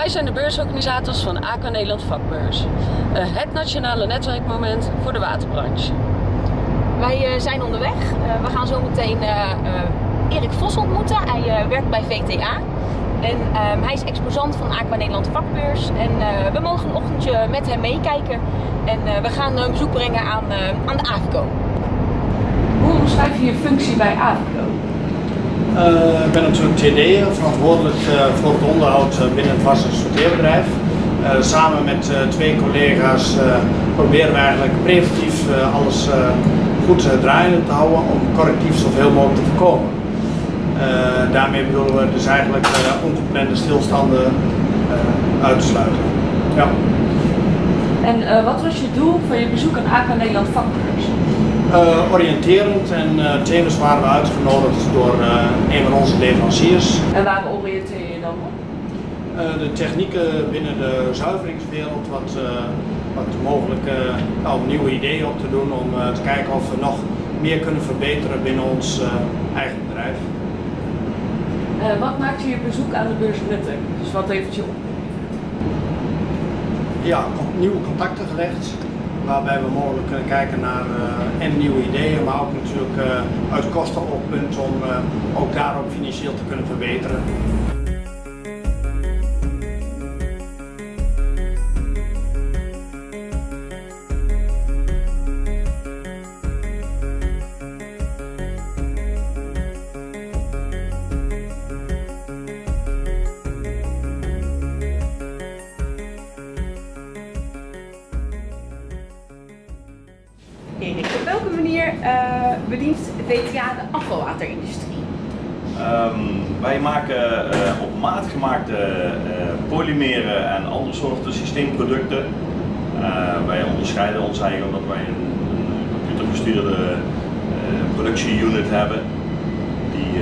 Wij zijn de beursorganisators van Aqua Nederland Vakbeurs. Uh, het nationale netwerkmoment voor de waterbranche. Wij uh, zijn onderweg. Uh, we gaan zo meteen Erik Vos ontmoeten. Hij werkt bij VTA. En um, hij is exposant van Aqua Nederland Vakbeurs. En we mogen een ochtendje met hem meekijken. En we gaan een bezoek brengen aan, aan de Avico. Hoe omschrijf je je functie bij Avico? Uh, ik ben natuurlijk TD, verantwoordelijk uh, voor het onderhoud binnen het was- en sorteerbedrijf. Samen met twee collega's proberen we eigenlijk preventief alles goed draaiende te houden om correctief zoveel mogelijk te voorkomen. daarmee bedoelen we dus eigenlijk ongeplande stilstanden uit te sluiten. Ja. En wat was je doel van je bezoek aan AK Nederland Vakbeurs? Uh, oriënterend en uh, tevens waren we uitgenodigd door uh, een van onze leveranciers. En waar oriënteer je dan op? de technieken binnen de zuiveringswereld, wat, wat mogelijk nou, nieuwe ideeën op te doen om te kijken of we nog meer kunnen verbeteren binnen ons eigen bedrijf. wat maakt je bezoek aan de beurs nuttig? Dus wat heeft je opgeleverd? Ja, nieuwe contacten gelegd waarbij we mogelijk kunnen kijken naar uh, en nieuwe ideeën, maar ook natuurlijk uh, uit kostenoogpunt om uh, ook daarop financieel te kunnen verbeteren. Erik, op welke manier uh, bedient VTA de afvalwaterindustrie? Um, wij maken uh, op maat gemaakte uh, polymeren en andere soorten systeemproducten. wij onderscheiden ons eigenlijk omdat wij een, een computergestuurde productieunit hebben die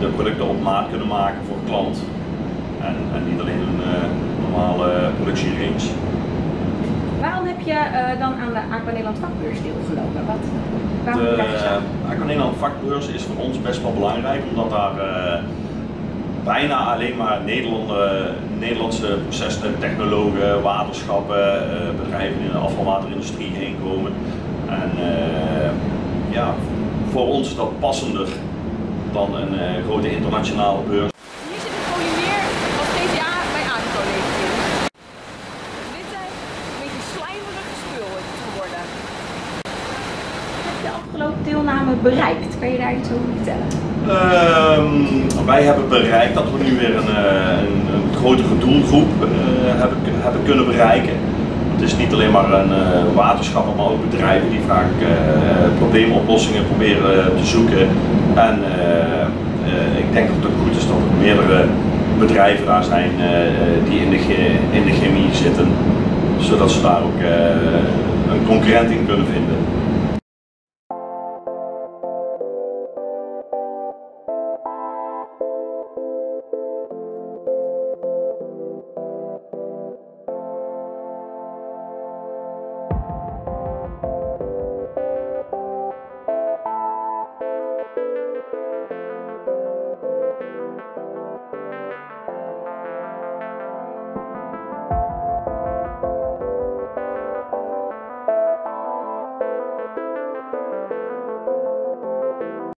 de producten op maat kunnen maken voor klant en, en niet alleen een normale productierange. Waarom je uh, dan aan de Aqua Nederland vakbeurs deelgenomen? Wat, de Aqua Nederland vakbeurs is voor ons best wel belangrijk, omdat daar uh, bijna alleen maar Nederlandse, Nederlandse processen, technologen, waterschappen, uh, bedrijven in de afvalwaterindustrie heen komen. En ja, voor ons is dat passender dan een grote internationale beurs. Hier zit een polymeer wat VTA bij Avico levert. Witte, een beetje slijmerige spul is het geworden. Wat heb je afgelopen deelname bereikt? Kan je daar iets over vertellen? Um, wij hebben bereikt dat we nu weer een, een, een grotere doelgroep uh, hebben, hebben kunnen bereiken. Het is niet alleen maar een uh, waterschappen, maar ook bedrijven die vaak uh, probleemoplossingen proberen te zoeken. En ik denk dat het ook goed is dat er meerdere bedrijven daar zijn die in de, in de chemie zitten, zodat ze daar ook een concurrent in kunnen vinden.